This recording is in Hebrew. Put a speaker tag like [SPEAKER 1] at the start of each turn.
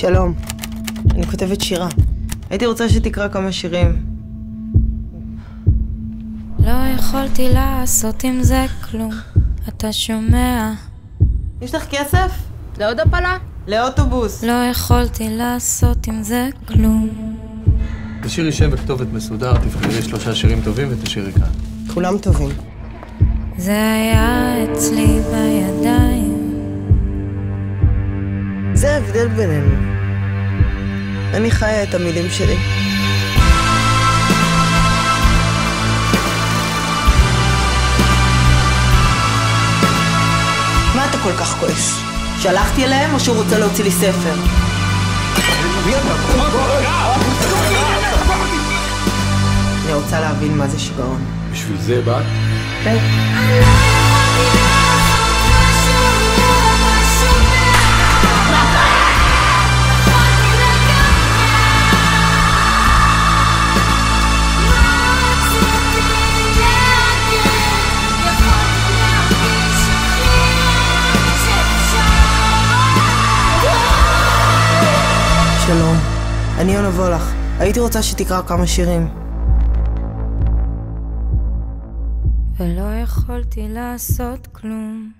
[SPEAKER 1] שלום, אני כותבת שירה. הייתי רוצה שתקרא כמה שירים.
[SPEAKER 2] לא יכולתי לעשות עם זה כלום, אתה שומע?
[SPEAKER 1] יש לך כסף?
[SPEAKER 3] לעוד הפלה?
[SPEAKER 1] לאוטובוס.
[SPEAKER 2] לא יכולתי לעשות עם זה כלום.
[SPEAKER 4] תשאירי שם וכתובת מסודר, תבחרי שלושה שירים טובים ותשאירי כאן.
[SPEAKER 1] כולם טובים.
[SPEAKER 2] זה היה אצלי בידיים.
[SPEAKER 1] ההבדל בינינו. אני חיה את המילים שלי. מה אתה כל כך כועס? שלחתי אליהם או שהוא רוצה להוציא לי ספר? אני רוצה להבין מה זה שיגעון.
[SPEAKER 4] בשביל זה באת?
[SPEAKER 1] כן. שלום, אני יונה וולך. הייתי רוצה שתקרא כמה שירים.
[SPEAKER 2] ולא יכולתי לעשות כלום.